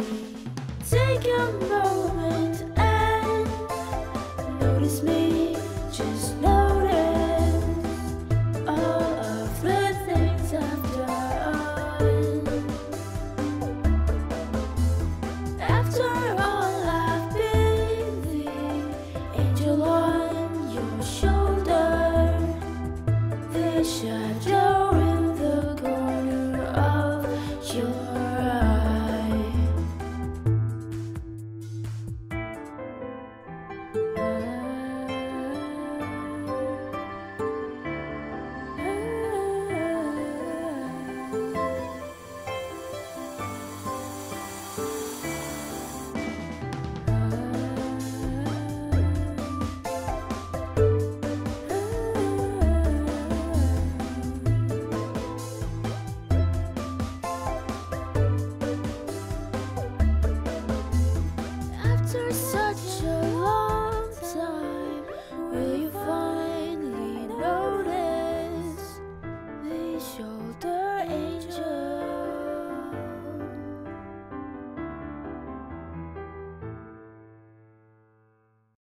Take a moment and notice me. After such a long time, will you finally notice these shoulders?